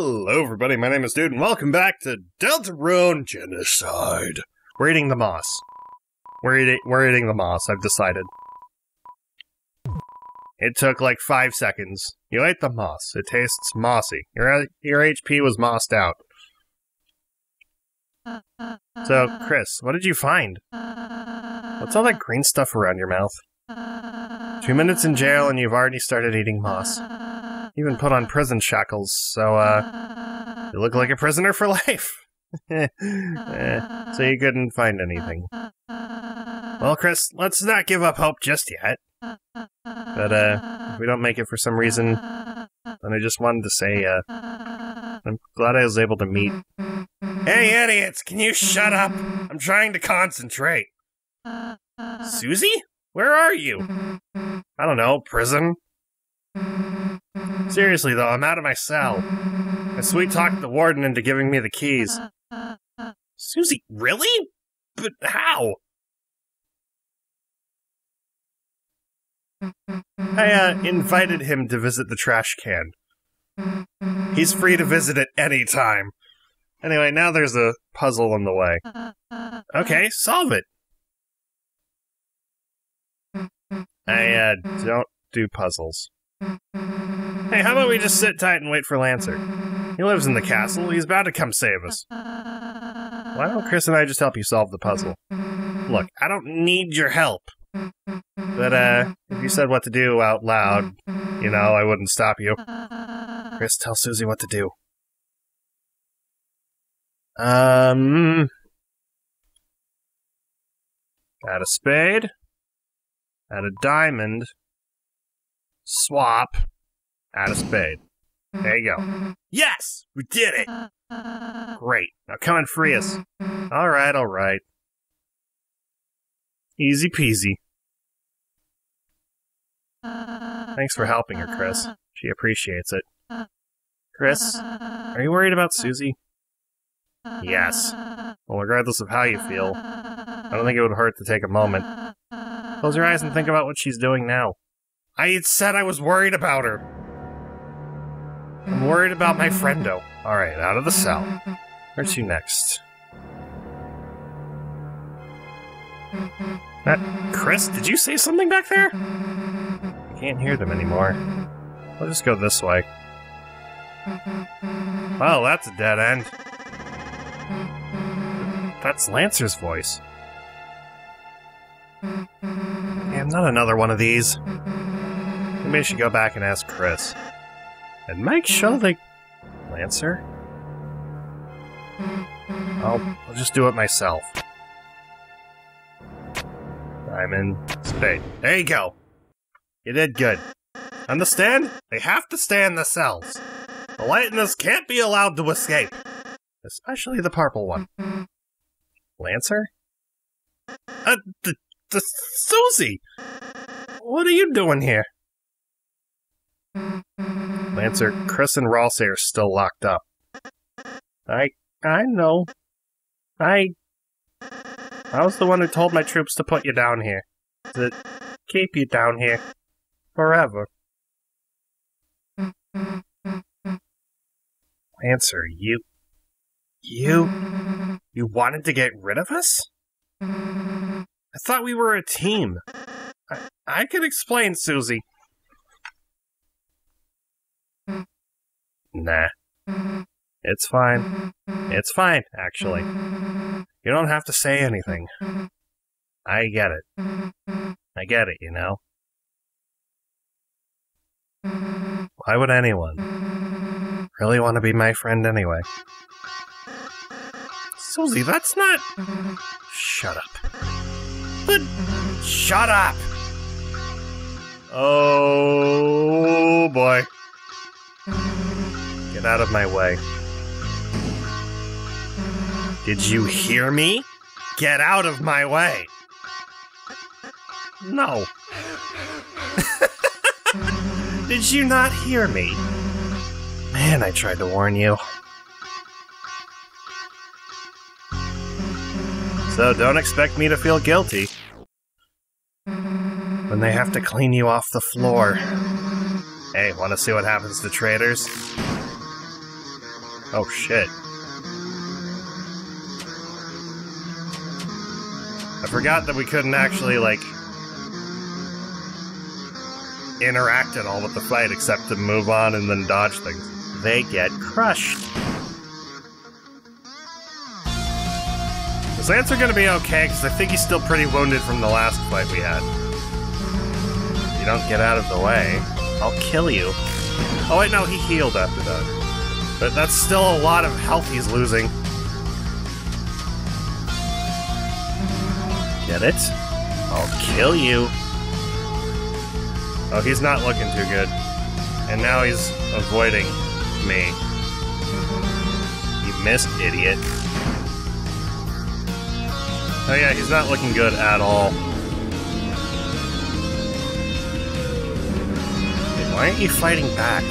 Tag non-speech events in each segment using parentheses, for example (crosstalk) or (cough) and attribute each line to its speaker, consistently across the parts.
Speaker 1: Hello, everybody. My name is Dood, and welcome back to Deltarune Genocide. We're eating the moss. We're eating, we're eating the moss, I've decided. It took like five seconds. You ate the moss. It tastes mossy. Your, your HP was mossed out. So, Kris, what did you find? What's all that green stuff around your mouth? Two minutes in jail and you've already started eating moss. Even put on prison shackles, so, uh, you look like a prisoner for (laughs) life. Eh, so you couldn't find anything. Well, Kris, let's not give up hope just yet. But, uh, if we don't make it for some reason, then I just wanted to say, uh, I'm glad I was able to meet. Hey, idiots, can you shut up? I'm trying to concentrate. Susie? Where are you? I don't know, prison? Seriously, though, I'm out of my cell. I sweet talked the warden into giving me the keys. Susie, really? But how? I uh, invited him to visit the trash can. He's free to visit at any time. Anyway, now there's a puzzle in the way. Okay, solve it. I uh, don't do puzzles. Hey, how about we just sit tight and wait for Lancer? He lives in the castle. He's about to come save us. Why don't Kris and I just help you solve the puzzle? Look, I don't need your help. But, uh, if you said what to do out loud, you know, I wouldn't stop you. Kris, tell Susie what to do. Um. Add a spade. Add a diamond. Swap. Add a spade. There you go. Yes! We did it! Great. Now come and free us. Alright, alright. Easy peasy. Thanks for helping her, Kris. She appreciates it. Kris, are you worried about Susie? Yes. Well, regardless of how you feel, I don't think it would hurt to take a moment. Close your eyes and think about what she's doing now. I said I was worried about her. I'm worried about my friendo. Alright, out of the cell. Where to next? That Kris, did you say something back there? I can't hear them anymore. I'll just go this way. Well, that's a dead end. That's Lancer's voice. Damn, not another one of these. Maybe I should go back and ask Kris. And make sure they... Lancer? I'll, I'll just do it myself. Diamond, spade. There you go. You did good. Understand? They have to stay in the cells. The Lighteners can't be allowed to escape. Especially the purple one. Lancer? Uh, the, the Susie! What are you doing here? Lancer, Kris and Ralsei are still locked up. I, I know. I, I was the one who told my troops to put you down here. To keep you down here. Forever. Lancer, you, you, you wanted to get rid of us? I thought we were a team. I, I can explain, Susie. Nah. Mm-hmm. It's fine. Mm-hmm. It's fine, actually. Mm-hmm. You don't have to say anything. I get it. I get it, you know? Why would anyone really want to be my friend anyway? Susie, that's not. Shut up. But. Shut up! Oh boy. Get out of my way. Did you hear me? Get out of my way! No. (laughs) Did you not hear me? Man, I tried to warn you. So don't expect me to feel guilty. When they have to clean you off the floor. Hey, wanna see what happens to traitors? Oh shit. I forgot that we couldn't actually, like, interact at all with the fight except to move on and then dodge things. They get crushed. Is Lancer gonna be okay? Because I think he's still pretty wounded from the last fight we had. If you don't get out of the way, I'll kill you. Oh wait, no, he healed after that. But that's still a lot of health he's losing. Get it? I'll kill you. Oh, he's not looking too good. And now he's avoiding me. You missed, idiot. Oh yeah, he's not looking good at all. Why aren't you fighting back?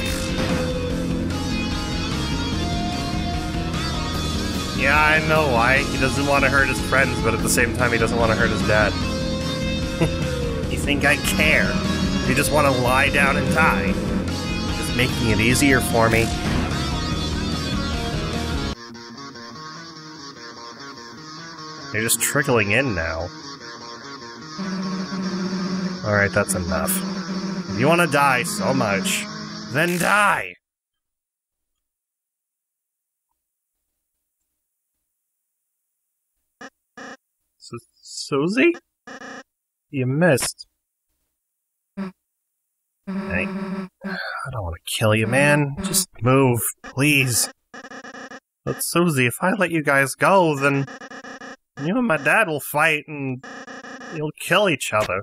Speaker 1: Yeah, I know why. He doesn't want to hurt his friends, but at the same time he doesn't want to hurt his dad. (laughs) you think I care? You just want to lie down and die? Just making it easier for me. They're just trickling in now. Alright, that's enough. If you want to die so much, then die! Susie? You missed. Hey, I don't want to kill you, man. Just move, please. But Susie, if I let you guys go, then you and my dad will fight and you'll kill each other.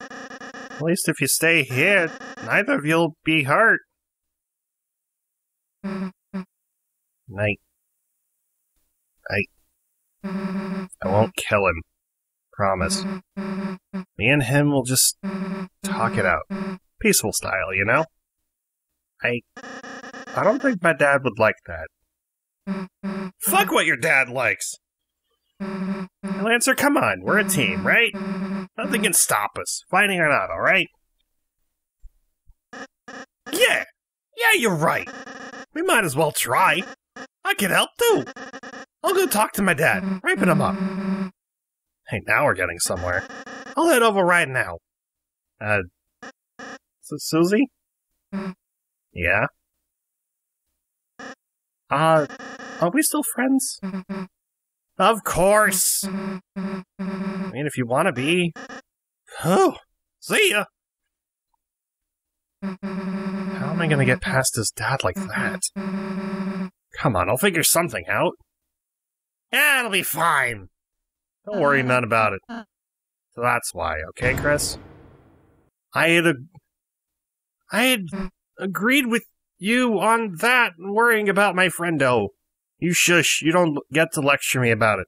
Speaker 1: At least if you stay here, neither of you'll be hurt. Night. I... I won't kill him. Promise. Me and him will just talk it out. Peaceful style, you know? I... I don't think my dad would like that. Fuck what your dad likes. Lancer, come on, we're a team, right? Nothing can stop us, fighting or not, alright? Yeah! Yeah, you're right. We might as well try. I can help too. I'll go talk to my dad, ripen him up. Hey, now we're getting somewhere. I'll head over right now. Uh, so Susie? Yeah? Uh, are we still friends? Of course! I mean, if you want to be. Oh, see ya! How am I gonna get past his dad like that? Come on, I'll figure something out. Yeah, it'll be fine. Don't worry none about it. Uh. So that's why, okay, Kris? I had a... I had mm. agreed with you on that, worrying about my friendo. You shush, you don't get to lecture me about it.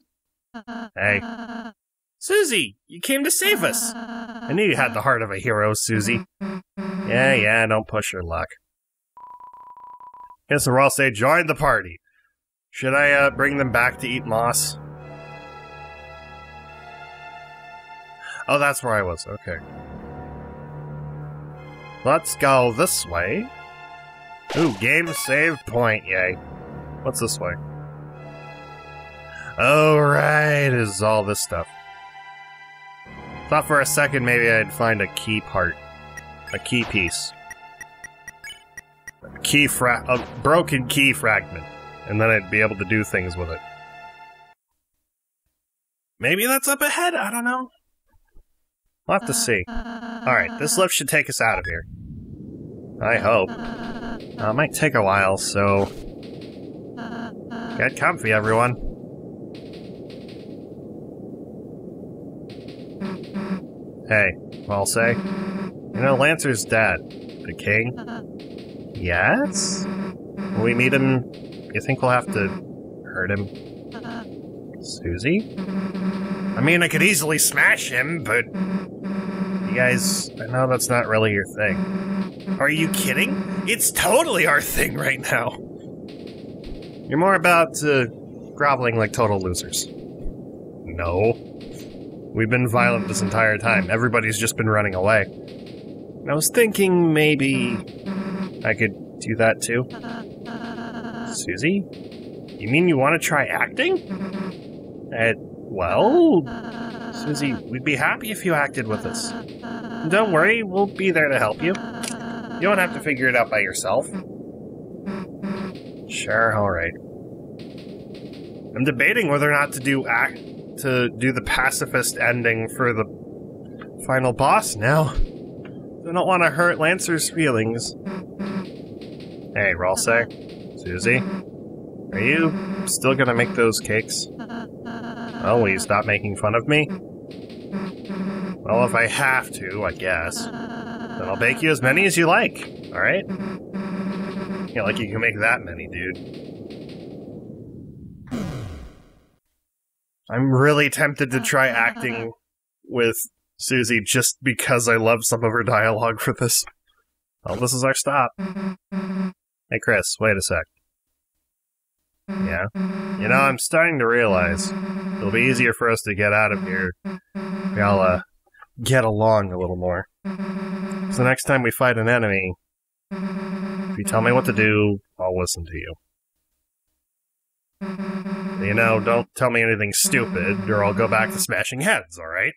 Speaker 1: Hey. Susie, you came to save us. I knew you had the heart of a hero, Susie. Yeah, yeah, don't push your luck. Guess we'll all say join the party. Should I uh, bring them back to eat moss? Oh, that's where I was. Okay. Let's go this way. Ooh, game save point, yay. What's this way? Oh, right, is all this stuff. Thought for a second maybe I'd find a key part. A key piece. A key fra- a broken key fragment. And then I'd be able to do things with it. Maybe that's up ahead, I don't know. We'll have to see. Alright, this lift should take us out of here. I hope. Uh, it might take a while, so... Get comfy, everyone. Hey, I'll say. You know, Lancer's dead. the king? Yes? When we meet him, you think we'll have to hurt him? Susie? I mean, I could easily smash him, but... You guys, I know that's not really your thing. Are you kidding? It's totally our thing right now. You're more about uh, groveling like total losers. No. We've been violent this entire time. Everybody's just been running away. I was thinking maybe I could do that too. Susie? You mean you want to try acting? Mm-hmm. Uh, well, Susie, we'd be happy if you acted with us. Uh, don't worry, we'll be there to help you. You don't have to uh, figure it out by yourself. Mm, mm, mm. Sure, alright. I'm debating whether or not to do act to do the pacifist ending for the final boss now. I don't want to hurt Lancer's feelings. Hey, Ralsei. Susie? Are you still gonna make those cakes? Oh, will you stop making fun of me? Well, if I have to, I guess. Then I'll bake you as many as you like, alright? Yeah, like you can make that many, dude. I'm really tempted to try acting with Susie just because I love some of her dialogue for this. Well, this is our stop. Hey, Kris, wait a sec. Yeah? You know, I'm starting to realize it'll be easier for us to get out of here. We all, uh, get along a little more. So next time we fight an enemy, if you tell me what to do, I'll listen to you. You know, don't tell me anything stupid, or I'll go back to smashing heads, alright?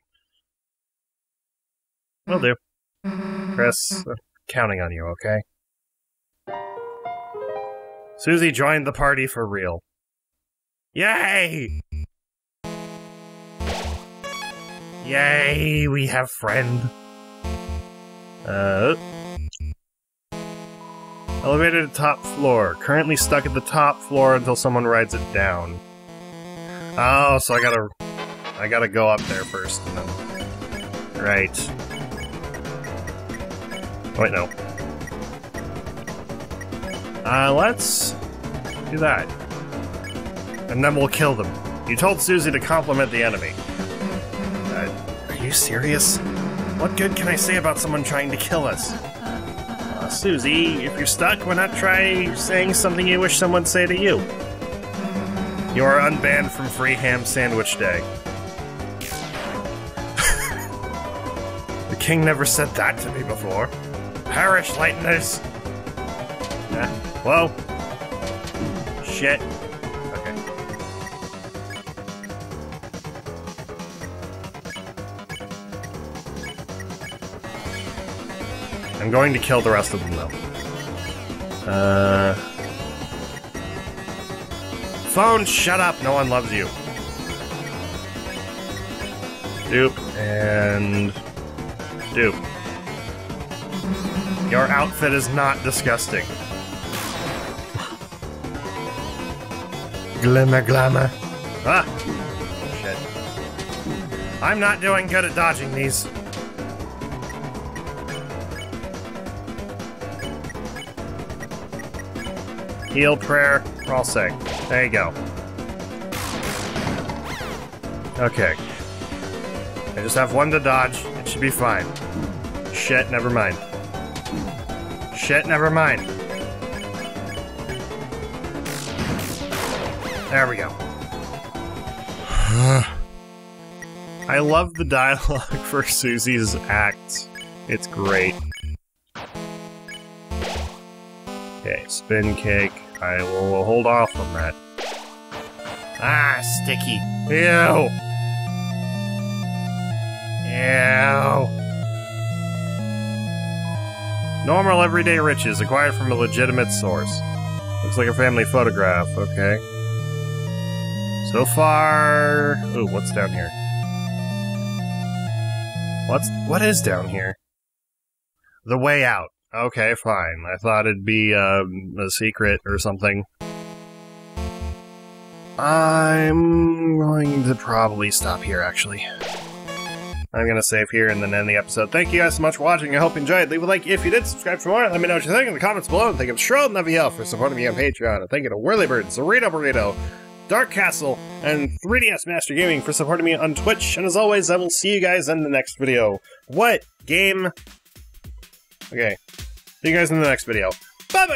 Speaker 1: Will do. Kris, I'm counting on you, okay? Susie joined the party for real. Yay! Yay, we have friend. Uh... Elevator to top floor. Currently stuck at the top floor until someone rides it down. Oh, so I gotta... I gotta go up there first. Right. Wait, no. Uh, let's do that. And then we'll kill them. You told Susie to compliment the enemy. Uh, are you serious? What good can I say about someone trying to kill us? Uh, Susie, if you're stuck, why not try saying something you wish someone say to you? You are unbanned from Free Ham Sandwich Day. (laughs) the king never said that to me before. Perish, Lighteners! Yeah. Whoa. Shit. Okay. I'm going to kill the rest of them, though. Uh... Phone, shut up! No one loves you. Dupe, and... Dupe. Your outfit is not disgusting. Glimmer glamour. Ah! Shit. I'm not doing good at dodging these. Heal prayer, we're all sick. There you go. Okay. I just have one to dodge. It should be fine. Shit, never mind. Shit, never mind. There we go. I love the dialogue (laughs) for Susie's act. It's great. Okay, spin cake. I will hold off on that. Ah, sticky. Ew. Ew. Normal everyday riches acquired from a legitimate source. Looks like a family photograph, okay. So far... Ooh, what's down here? What's... What is down here? The way out. Okay, fine. I thought it'd be, um, a secret or something. I'm going to probably stop here, actually. I'm gonna save here and then end the episode. Thank you guys so much for watching. I hope you enjoyed. Leave a like if you did. Subscribe for more. Let me know what you think in the comments below. And thank you to Shrod and for supporting me on Patreon. And thank you to Whirlybird, Zarito Burrito, Dark Castle, and 3DS Master Gaming for supporting me on Twitch. And as always, I will see you guys in the next video. What game? Okay. See you guys in the next video. Bye-bye!